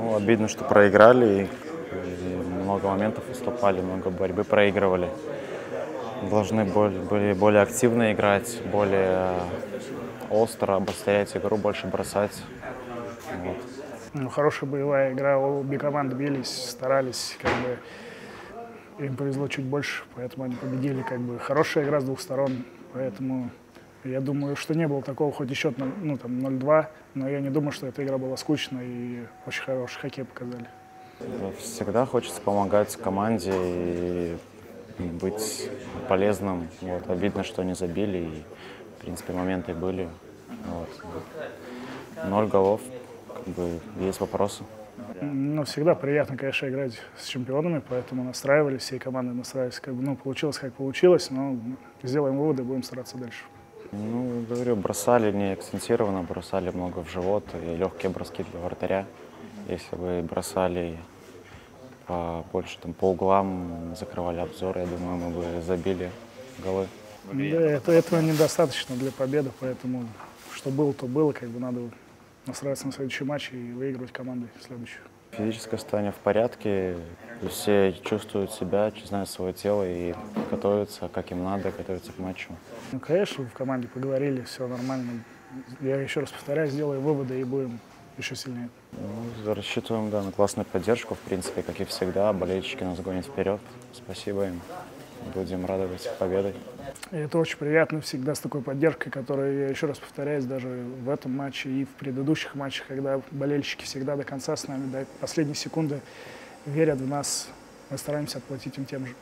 Ну, обидно, что проиграли. И много моментов уступали, много борьбы проигрывали. Должны были более активно играть, более остро обострять игру, больше бросать. Вот. Ну, хорошая боевая игра, обе команды бились, старались, как бы им повезло чуть больше, поэтому они победили. Как бы хорошая игра с двух сторон, поэтому я думаю, что не было такого, хоть и счет ну, там 0-2, но я не думаю, что эта игра была скучной и очень хороший хоккей показали. Всегда хочется помогать команде и быть полезным. Вот. Обидно, что не забили, и, в принципе, моменты были. Вот. Ноль голов, как бы есть вопросы. Ну, всегда приятно, конечно, играть с чемпионами, поэтому настраивались, всей командой настраивались. Как бы, ну, получилось, как получилось, но сделаем выводы, будем стараться дальше. Ну, говорю, бросали не акцентированно, бросали много в живот и легкие броски для вратаря. Если бы бросали по, больше там, по углам, закрывали обзор, я думаю, мы бы забили голы. Да, это, этого недостаточно для победы, поэтому что было, то было, как бы надо настраиваться на следующий матч и выигрывать командой следующую. Физическое состояние в порядке, все чувствуют себя, знают свое тело и готовятся, как им надо, готовятся к матчу. Ну, конечно, в команде поговорили, все нормально. Я еще раз повторяю, сделаю выводы и будем еще сильнее. Ну, рассчитываем да, на классную поддержку, в принципе, как и всегда. Болельщики нас гонят вперед. Спасибо им. Будем радовать победой. И это очень приятно всегда с такой поддержкой, которая, я еще раз повторяюсь, даже в этом матче и в предыдущих матчах, когда болельщики всегда до конца с нами, до последней секунды верят в нас. Мы стараемся отплатить им тем же.